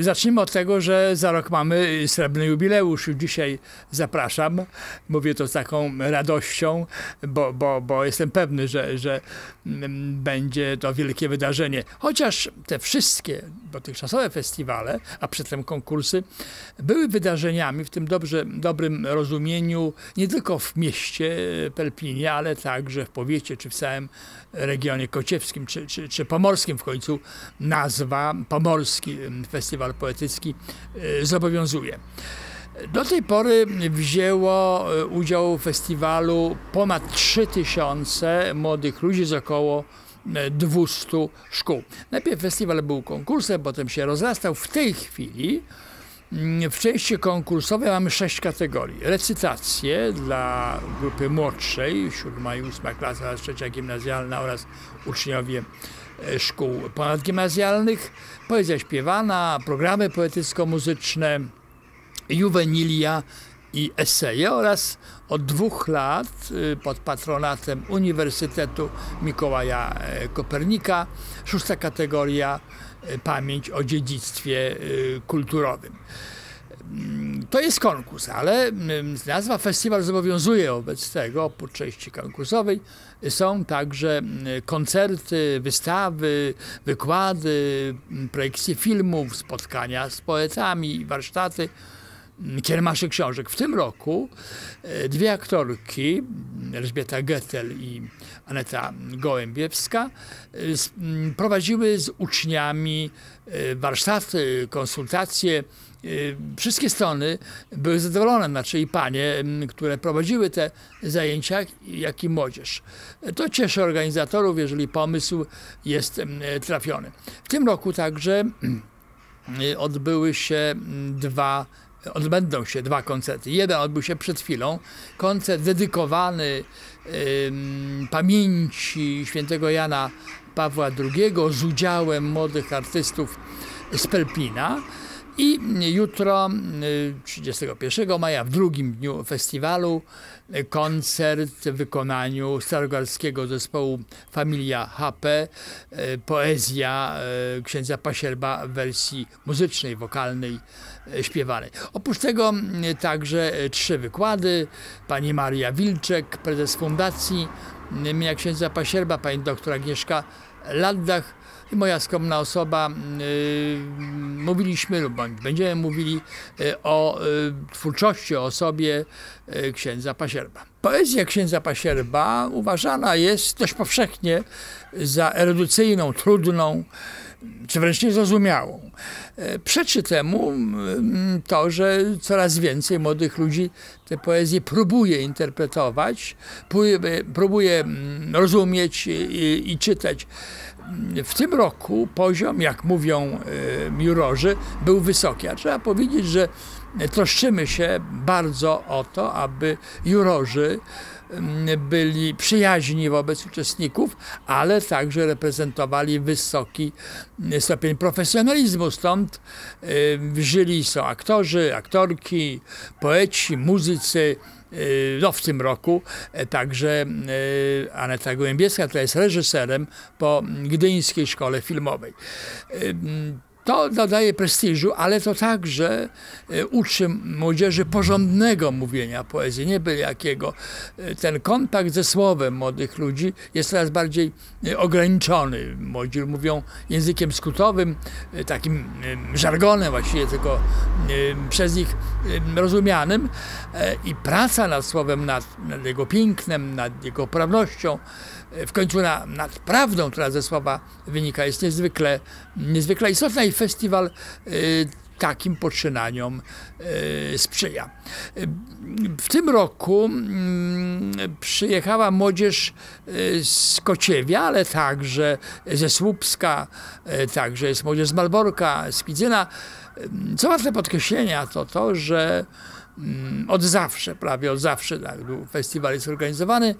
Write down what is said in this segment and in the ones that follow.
zacznijmy od tego, że za rok mamy srebrny jubileusz. Dzisiaj zapraszam. Mówię to z taką radością, bo, bo, bo jestem pewny, że, że mm, będzie to wielkie wydarzenie. Chociaż te wszystkie dotychczasowe festiwale, a przedtem konkursy, były wydarzeniami w tym dobrze, dobrym rozumieniu nie tylko w mieście Pelpinie, ale także w powiecie czy w całym regionie kociewskim czy, czy, czy pomorskim. W końcu nazwa Pomorski Festiwal Poetycki e, zobowiązuje. Do tej pory wzięło e, udział w festiwalu ponad 3000 młodych ludzi z około 200 e, szkół. Najpierw festiwal był konkursem, potem się rozrastał. W tej chwili mm, w części konkursowej mamy sześć kategorii. Recytacje dla grupy młodszej, siódma i ósma klasa, trzecia gimnazjalna oraz uczniowie szkół ponadgimnazjalnych, poezja śpiewana, programy poetycko-muzyczne, juwenilia i eseje oraz od dwóch lat y, pod patronatem Uniwersytetu Mikołaja e, Kopernika szósta kategoria e, pamięć o dziedzictwie y, kulturowym. Mm, to jest konkurs, ale mm, nazwa festiwal zobowiązuje wobec tego, oprócz części konkursowej, są także mm, koncerty, wystawy, wykłady, projekcje filmów, spotkania z poetami, warsztaty kiermaszy książek. W tym roku e, dwie aktorki, Elżbieta Gettel i Aneta Gołębiewska, e, prowadziły z uczniami e, warsztaty, konsultacje. Wszystkie strony były zadowolone, znaczy i panie, które prowadziły te zajęcia, jak i młodzież. To cieszy organizatorów, jeżeli pomysł jest trafiony. W tym roku także odbyły się dwa odbędą się dwa koncerty. Jeden odbył się przed chwilą, koncert dedykowany pamięci świętego Jana Pawła II z udziałem młodych artystów z Pelpina. I jutro, 31 y, maja, w drugim dniu festiwalu, y, koncert w wykonaniu starogórskiego zespołu Familia HP, y, poezja księdza Pasierba w wersji muzycznej, wokalnej, śpiewanej. Oprócz tego także trzy wykłady. Pani Maria Wilczek, prezes fundacji imienia księdza Pasierba, pani doktor Agnieszka Laddach, i moja skromna osoba, y, mówiliśmy lub będziemy mówili y, o y, twórczości, o osobie księdza Pasierba. Poezja księdza Pasierba uważana jest dość powszechnie za erudycyjną, trudną, czy wręcz niezrozumiałą. Przeczy temu to, że coraz więcej młodych ludzi tę poezję próbuje interpretować, próbuje, próbuje rozumieć i, i czytać w tym roku poziom, jak mówią e, jurorzy, był wysoki. A trzeba powiedzieć, że troszczymy się bardzo o to, aby jurorzy byli przyjaźni wobec uczestników, ale także reprezentowali wysoki stopień profesjonalizmu. Stąd e, w jury są aktorzy, aktorki, poeci, muzycy, no, w tym roku e, także y, Aneta Gołębieska, która jest reżyserem po Gdyńskiej Szkole Filmowej. To dodaje prestiżu, ale to także e, uczy młodzieży porządnego mówienia poezji, nie byle jakiego. E, ten kontakt ze słowem młodych ludzi jest coraz bardziej e, ograniczony. Młodzi mówią językiem skutowym, takim żargonem właściwie, tylko przez nich rozumianym i praca nad słowem, nad, nad jego pięknem, nad jego prawnością, w końcu na, nad prawdą, która ze słowa wynika, jest niezwykle, niezwykle istotna i festiwal y, takim poczynaniom y, sprzyja. W tym roku y, przyjechała młodzież y, z Kociewia, ale także ze Słupska, także jest młodzież z Malborka, z Pidzyna. Co warte podkreślenia to to, że mm, od zawsze, prawie od zawsze, tak, festiwal jest organizowany,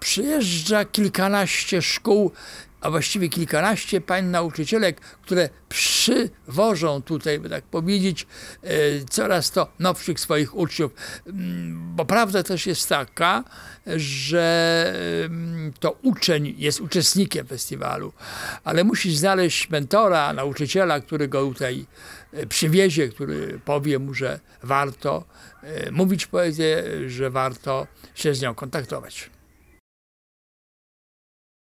przyjeżdża kilkanaście szkół a właściwie kilkanaście pań nauczycielek, które przywożą tutaj, by tak powiedzieć, e, coraz to nowszych swoich uczniów. Mm, bo prawda też jest taka, że mm, to uczeń jest uczestnikiem festiwalu, ale musi znaleźć mentora, nauczyciela, który go tutaj e, przywiezie, który powie mu, że warto e, mówić poezję, że warto się z nią kontaktować.